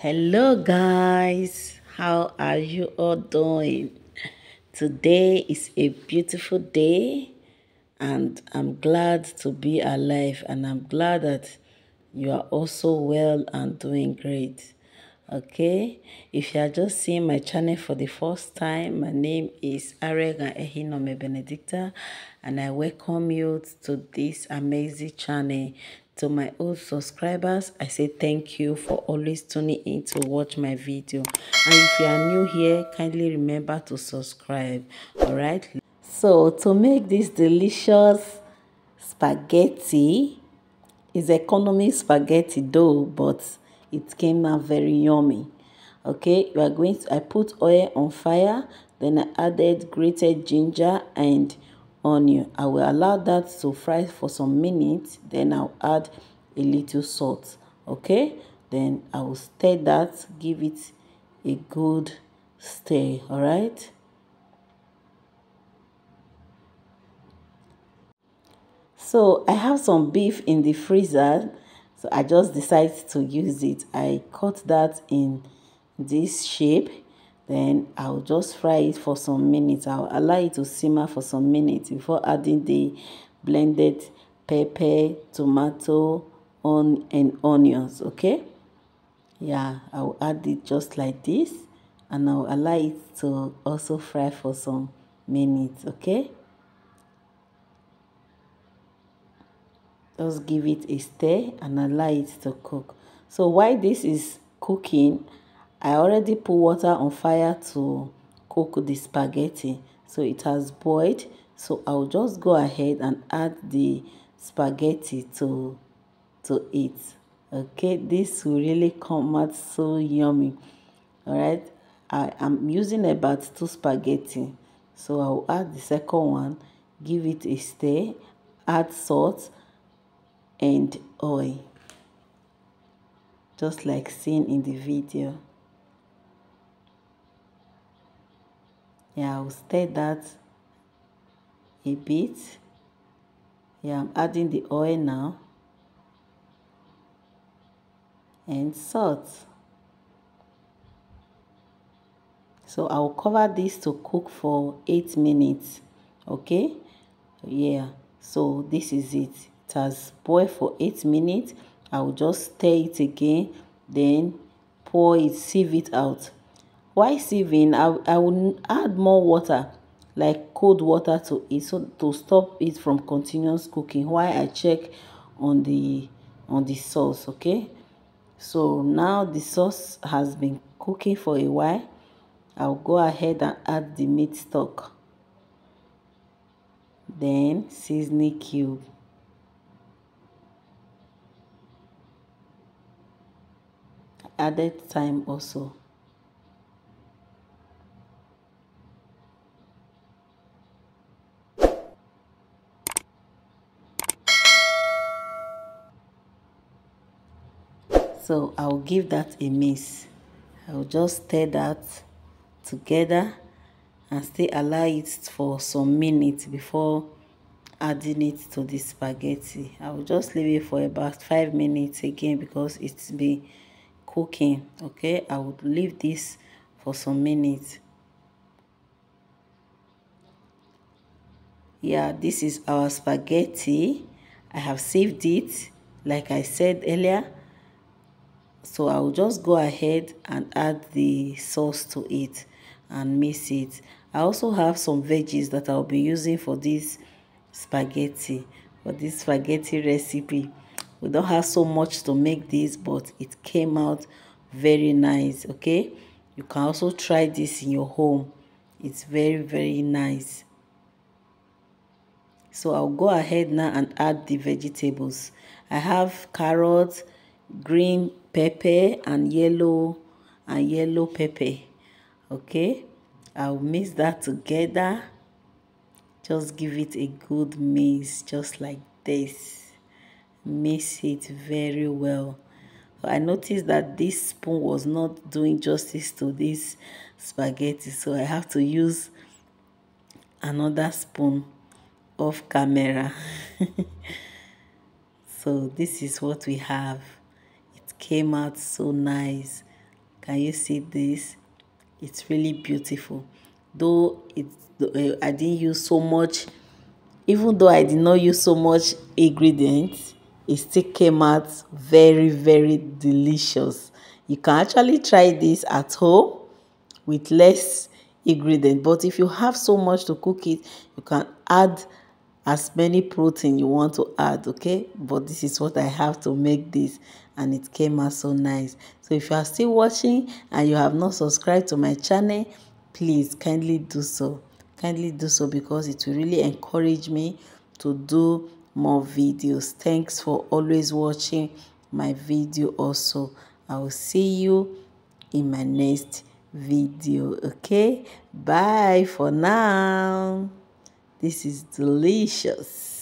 Hello, guys. How are you all doing? Today is a beautiful day, and I'm glad to be alive, and I'm glad that you are also well and doing great. Okay, if you are just seeing my channel for the first time, my name is Arega Ehinome Benedicta, and I welcome you to this amazing channel to my old subscribers i say thank you for always tuning in to watch my video. And if you are new here kindly remember to subscribe all right so to make this delicious spaghetti is economy spaghetti dough but it came out very yummy. Okay you are going to i put oil on fire then i added grated ginger and onion. I will allow that to fry for some minutes. Then I'll add a little salt. Okay. Then I will stir that. Give it a good stir. All right. So I have some beef in the freezer. So I just decided to use it. I cut that in this shape then I'll just fry it for some minutes. I'll allow it to simmer for some minutes before adding the blended pepper, tomato, on and onions. Okay. Yeah, I'll add it just like this and I'll allow it to also fry for some minutes. Okay. Just give it a stir and allow it to cook. So while this is cooking, I already put water on fire to cook the spaghetti. So it has boiled. So I'll just go ahead and add the spaghetti to, to it. Okay, this will really come out so yummy. Alright, I am using about two spaghetti. So I'll add the second one, give it a stir, add salt and oil. Just like seen in the video. Yeah I'll stir that a bit. Yeah I'm adding the oil now. And salt. So I'll cover this to cook for 8 minutes okay? Yeah so this is it. It has boiled for 8 minutes. I'll just stir it again then pour it sieve it out While sieving, I, I will add more water, like cold water to it, so to stop it from continuous cooking. While I check on the on the sauce, okay. So now the sauce has been cooking for a while. I'll go ahead and add the meat stock. Then seasoning cube. Added thyme also. So I'll give that a miss. I'll just stir that together and still allow it for some minutes before adding it to the spaghetti. I'll just leave it for about five minutes again because it's been cooking okay? I would leave this for some minutes. Yeah this is our spaghetti. I have saved it like I said earlier so I'll just go ahead and add the sauce to it and mix it. I also have some veggies that I'll be using for this spaghetti for this spaghetti recipe. We don't have so much to make this but it came out very nice okay? You can also try this in your home. It's very very nice. So I'll go ahead now and add the vegetables. I have carrots green pepper and yellow and yellow pepper. Okay? I'll mix that together. Just give it a good mix just like this. Mix it very well. I noticed that this spoon was not doing justice to this spaghetti so i have to use another spoon off camera. So this is what we have came out so nice. Can you see this? It's really beautiful. Though it uh, i didn't use so much even though i did not use so much ingredients it still came out very very delicious. You can actually try this at home with less ingredient but if you have so much to cook it you can add as many protein you want to add okay? But this is what i have to make this and it came out so nice. So if you are still watching and you have not subscribed to my channel please kindly do so. Kindly do so because it will really encourage me to do more videos. Thanks for always watching my video also. I will see you in my next video okay? Bye for now this is delicious